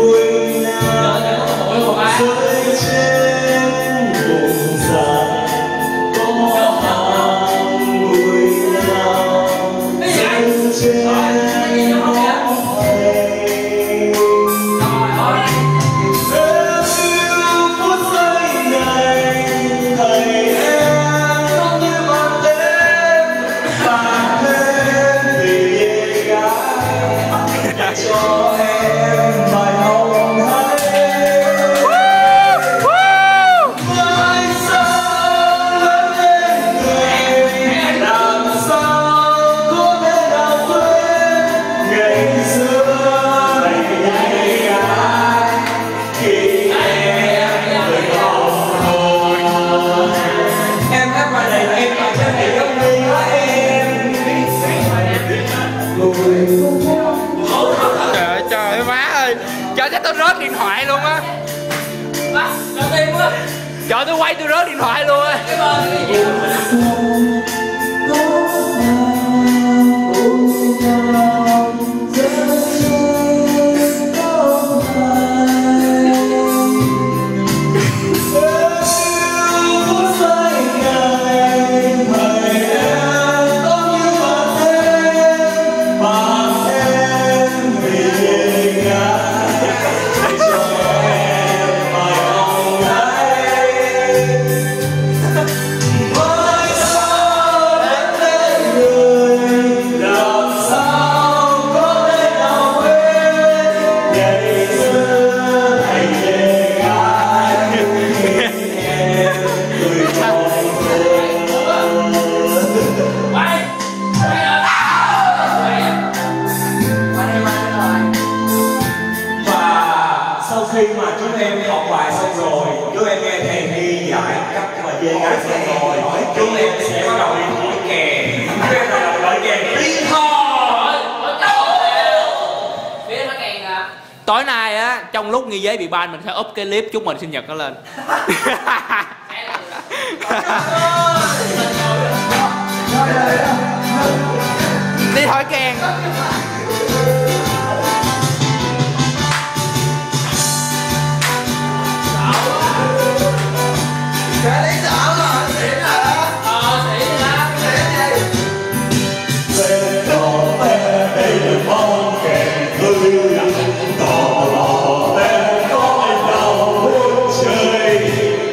away. tôi rớt điện thoại luôn á. Trời tôi quay tôi rớt điện thoại luôn á. tối nay á, trong lúc nghi giấy bị ban, mình sẽ up cái clip chúc mình sinh nhật nó lên. Đi hỏi kèn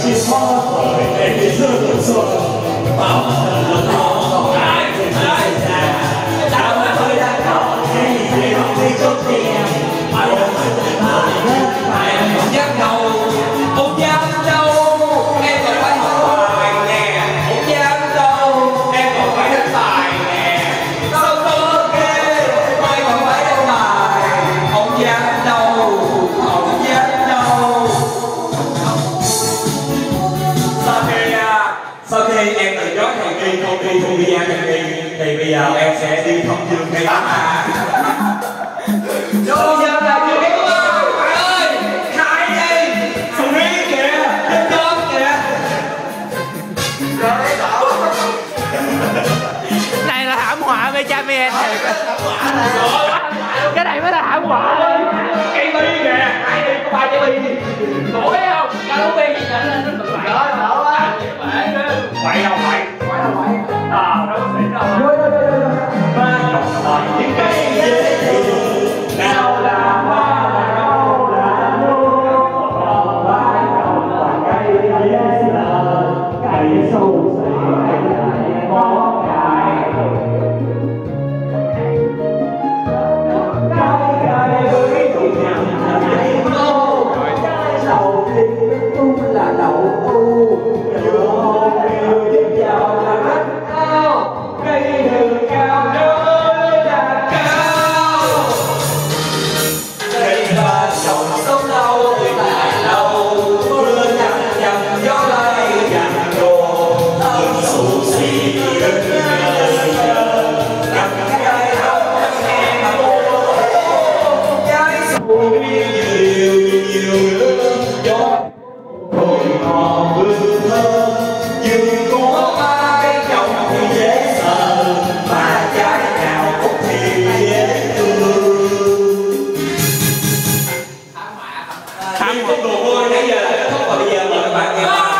Ci sono, e ci sono, sono, mamma sau khi em từ chối thằng đi không đi không đi em thằng thì bây giờ em sẽ đi thông dương cây bánh à vô ra khám không đồ thôi nãy giờ là kết thúc và bây giờ mời các bạn nghe.